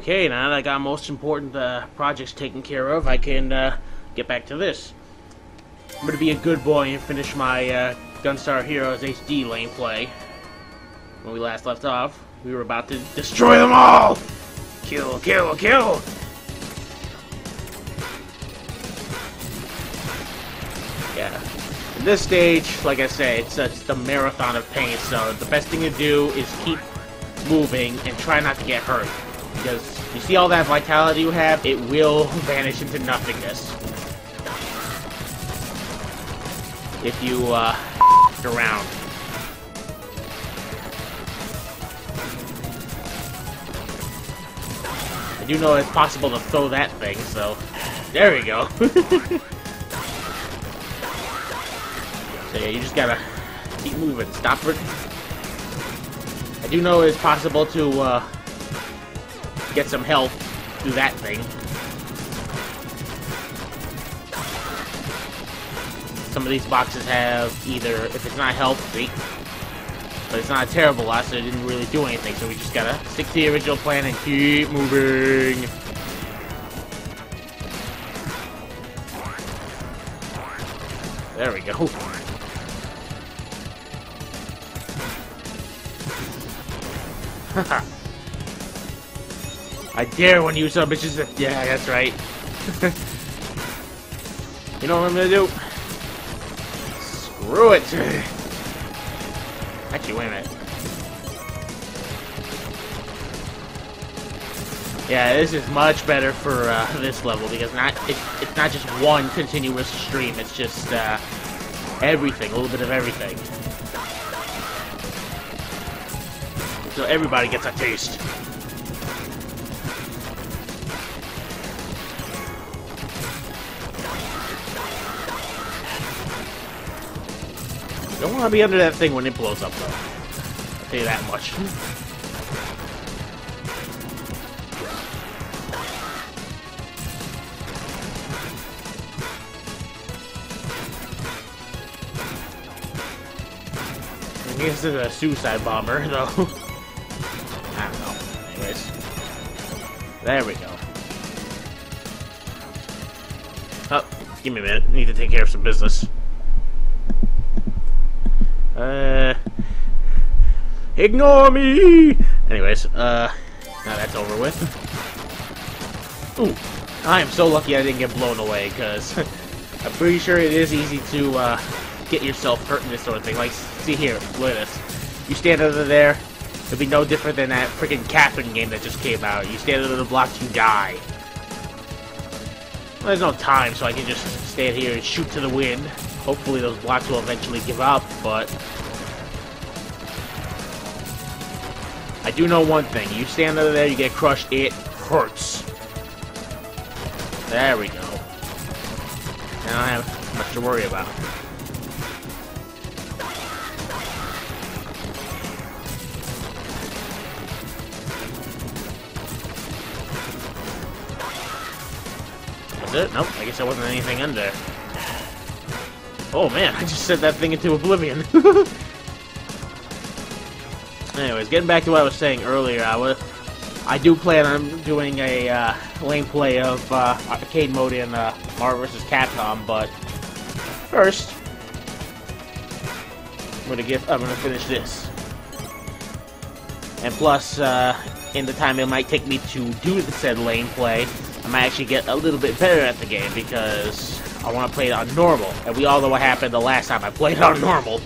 Okay, now that I got most important uh, projects taken care of, I can uh, get back to this. I'm gonna be a good boy and finish my uh, Gunstar Heroes HD Lameplay. When we last left off, we were about to destroy them all! Kill, kill, kill! Yeah. In this stage, like I say, it's, it's the marathon of pain, so the best thing to do is keep moving and try not to get hurt. Because you see all that vitality you have, it will vanish into nothingness. If you, uh, around. I do know it's possible to throw that thing, so... There we go. so yeah, you just gotta keep moving. Stop for... I do know it's possible to, uh, get some health through that thing. Some of these boxes have either, if it's not health, wait, but it's not a terrible lot, so it didn't really do anything, so we just gotta stick to the original plan and keep moving. There we go. Haha. I dare when you some bitches. Yeah, that's right. you know what I'm gonna do? Screw it. Actually, wait a minute. Yeah, this is much better for uh, this level because not it, it's not just one continuous stream. It's just uh, everything, a little bit of everything. So everybody gets a taste. Don't want to be under that thing when it blows up, though. I'll tell you that much. I guess it's a suicide bomber, though. I don't know. Anyways. There we go. Oh, give me a minute. I need to take care of some business. Uh, ignore me! Anyways, uh, now that's over with. Ooh, I am so lucky I didn't get blown away, because I'm pretty sure it is easy to, uh, get yourself hurt in this sort of thing. Like, see here, look at this. You stand under there, it'll be no different than that freaking Catherine game that just came out. You stand under the blocks, you die. Well, there's no time, so I can just stand here and shoot to the wind. Hopefully those blocks will eventually give up, but... I do know one thing. You stand under there, you get crushed, it hurts. There we go. Now I have much to worry about. That's it? Nope, I guess there wasn't anything under. Oh man, I just sent that thing into oblivion. Anyways, getting back to what I was saying earlier, I was, I do plan on doing a uh, Lameplay of uh, arcade mode in uh, Marvel vs. Capcom, but first, I'm gonna give, I'm gonna finish this, and plus, uh, in the time it might take me to do the said Lameplay, I might actually get a little bit better at the game because I want to play it on normal, and we all know what happened the last time I played it on normal.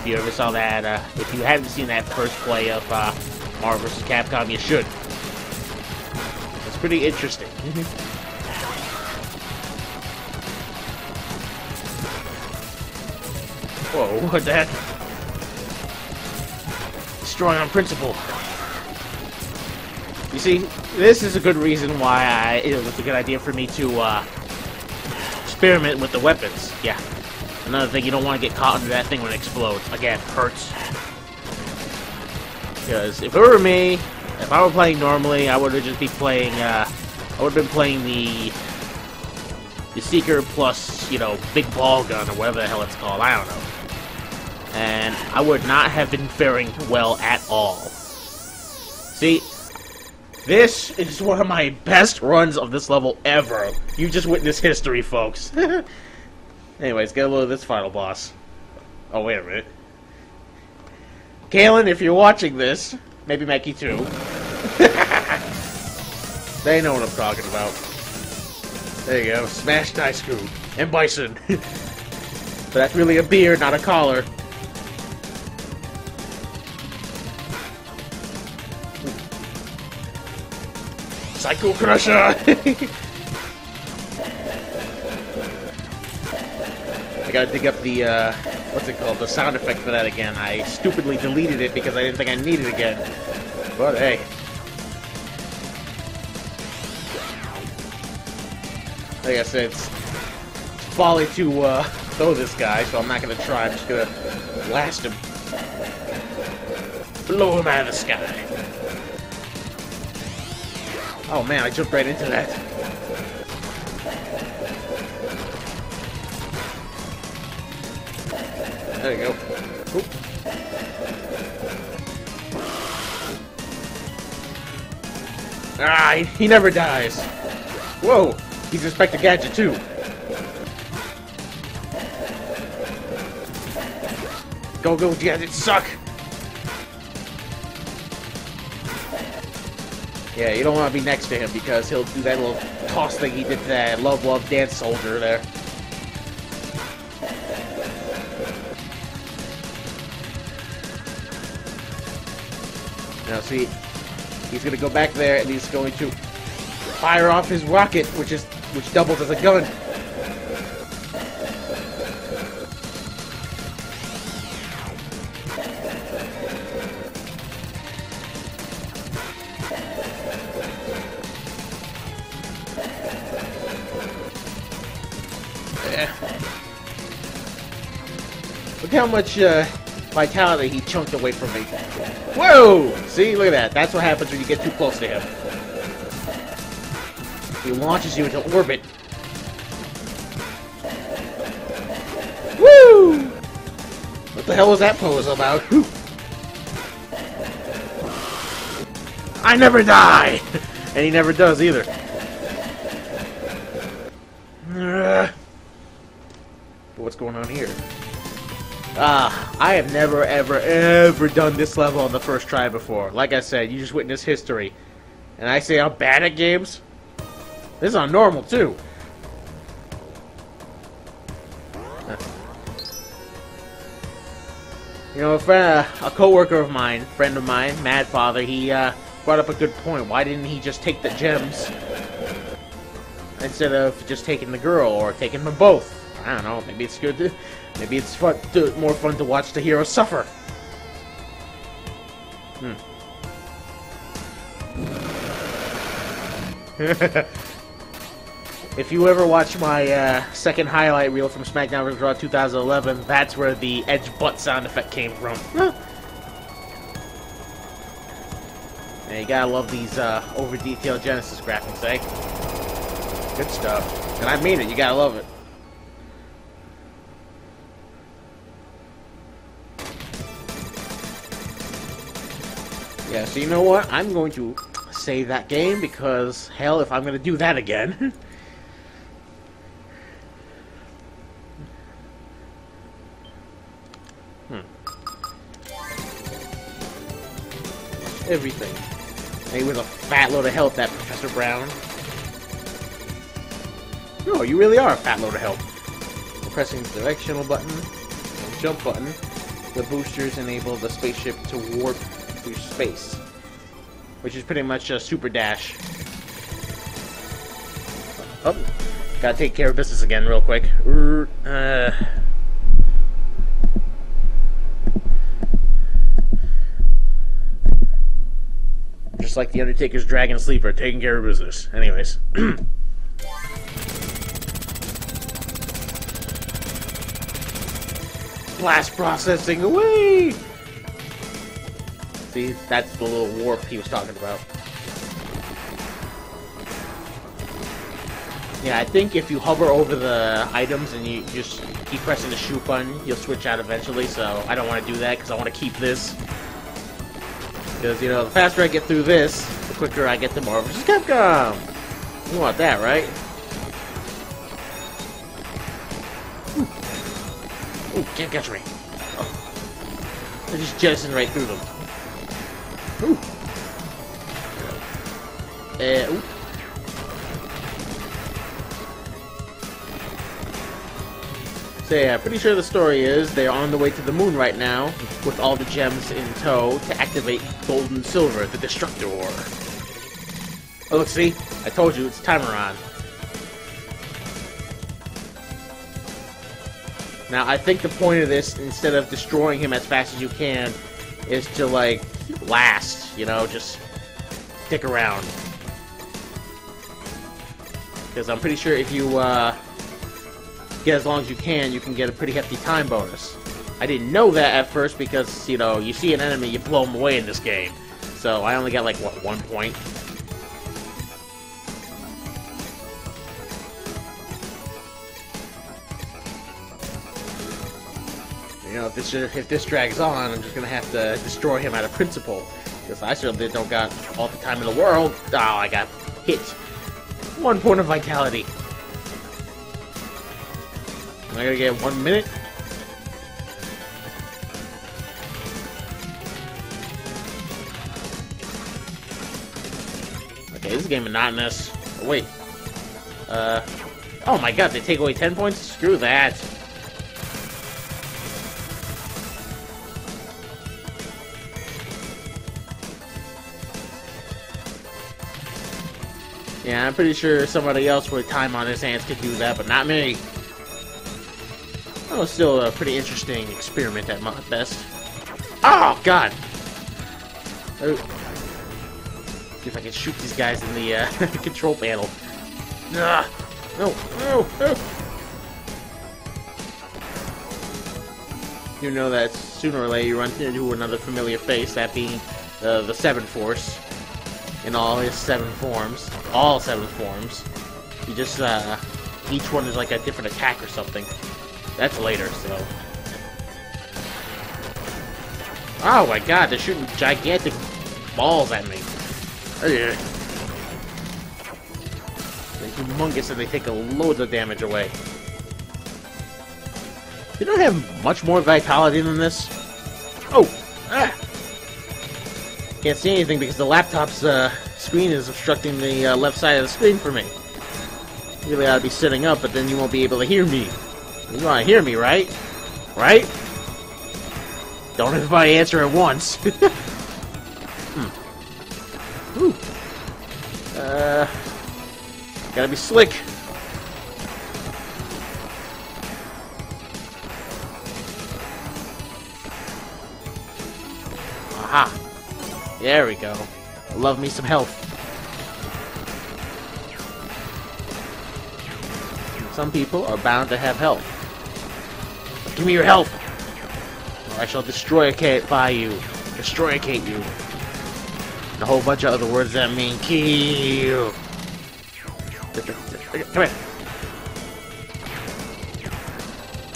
If you ever saw that, uh, if you haven't seen that first play of uh, Marvel vs. Capcom, you should. It's pretty interesting. Whoa, what the heck? Destroying on principle. You see, this is a good reason why I, it was a good idea for me to uh, experiment with the weapons. Yeah. Another thing, you don't want to get caught under that thing when it explodes. Again, hurts. Because if it were me, if I were playing normally, I would have just be playing, uh, I would have been playing the, the Seeker plus, you know, Big Ball Gun, or whatever the hell it's called. I don't know. and I would not have been faring well at all. See, this is one of my best runs of this level ever. You just witnessed history, folks. Anyways, get a load of this final boss. Oh, wait a minute. Kalen, if you're watching this, maybe Mackie too. they know what I'm talking about. There you go, Smash Daisaku. And Bison. but that's really a beard, not a collar. Psycho Crusher! I gotta dig up the, uh, what's it called, the sound effect for that again. I stupidly deleted it because I didn't think I needed it again. But hey. Like I said, it's folly to, uh, throw this guy, so I'm not gonna try. I'm just gonna blast him. Blow him out of the sky. Oh man, I jumped right into that. There you go. Oop. Ah, he, he never dies. Whoa, he's Inspector Gadget too. Go, go, Gadget, suck! Yeah, you don't want to be next to him because he'll do that little toss thing he did to that Love Love Dance Soldier there. Now see, he's gonna go back there and he's going to fire off his rocket, which is which doubles as a gun. How much uh, vitality he chunked away from me. Whoa! See, look at that. That's what happens when you get too close to him. He launches you into orbit. Woo! What the hell was that pose about? I never die! and he never does either. But what's going on here? Ah, I have never, ever, ever done this level on the first try before. Like I said, you just witnessed history. And I say I'm bad at games? This is on normal, too. You know, a friend, uh, a coworker of mine, friend of mine, Mad Father, he uh, brought up a good point. Why didn't he just take the gems instead of just taking the girl or taking them both? I don't know. Maybe it's good to Maybe it's fun to, more fun to watch the hero suffer. Hmm. if you ever watch my uh, second highlight reel from SmackDown vs. Raw 2011, that's where the Edge butt sound effect came from. And you gotta love these uh, over-detailed Genesis graphics, eh? Good stuff. And I mean it, you gotta love it. Yeah, so you know what? I'm going to save that game because, hell, if I'm going to do that again... hmm. Everything. Hey, with a fat load of health, that Professor Brown. No, you really are a fat load of health. Pressing the directional button, jump button, the boosters enable the spaceship to warp through space. Which is pretty much a super dash. Oh, gotta take care of business again real quick. Uh, just like the Undertaker's Dragon Sleeper, taking care of business. Anyways. Blast processing away! See, that's the little warp he was talking about. Yeah, I think if you hover over the items and you just keep pressing the shoot button, you'll switch out eventually, so I don't want to do that because I want to keep this. Because, you know, the faster I get through this, the quicker I get to Marvel vs. Capcom! You want that, right? Ooh, Ooh can't catch me. Oh. I just jettison right through them. Ooh. Uh, ooh. So yeah, pretty sure the story is they're on the way to the moon right now with all the gems in tow to activate Golden Silver, the Destructor. Oh look, see? I told you, it's Tamaran. Now, I think the point of this, instead of destroying him as fast as you can, is to, like, last, you know, just stick around. Because I'm pretty sure if you, uh, get as long as you can, you can get a pretty hefty time bonus. I didn't know that at first because, you know, you see an enemy, you blow them away in this game. So I only got like, what, one point? Know, if this, if this drags on, I'm just gonna have to destroy him out of principle. Because I certainly don't got all the time in the world. Oh, I got hit. One point of vitality. Am I gonna get one minute? Okay, this is game monotonous. Oh, wait. Uh. Oh my god, they take away 10 points? Screw that. Yeah, I'm pretty sure somebody else with time on his hands could do that, but not me. That was still a pretty interesting experiment at my best. Oh, God! Oh. See if I can shoot these guys in the uh, control panel. Ugh. No, no, no! You know that sooner or later you run into another familiar face, that being uh, the Seven Force, in all his seven forms. All seven forms. You just, uh, each one is like a different attack or something. That's later, so... Oh my god, they're shooting gigantic balls at me. They're humongous and they take a load of damage away. They don't have much more vitality than this. Oh! Can't see anything because the laptop's uh, screen is obstructing the uh, left side of the screen for me. Really ought to be sitting up, but then you won't be able to hear me. You want to hear me, right? Right? Don't everybody answer at once. hmm. Ooh. Uh, gotta be slick. Aha. There we go. Love me some health. Some people are bound to have health. Give me your health! Or I shall destroyicate by you. Destroyicate you. And a whole bunch of other words that mean kill. Come here.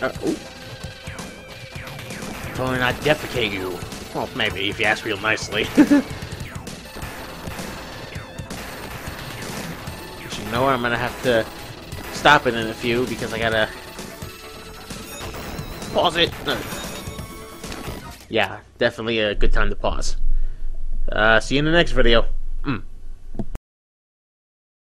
Uh, ooh. Totally not defecate you. Well, maybe, if you ask real nicely. but you know what? I'm gonna have to stop it in a few because I gotta pause it. Yeah, definitely a good time to pause. Uh, see you in the next video.